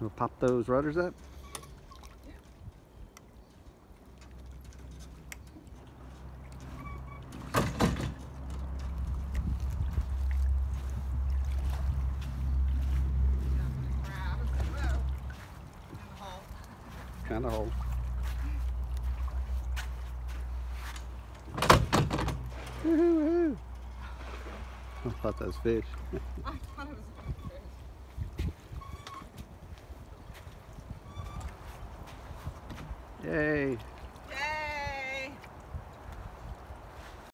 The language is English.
We'll pop those rudders up. Kind of hole. Woohoo. I thought that was fish. I thought it was fish. Yay.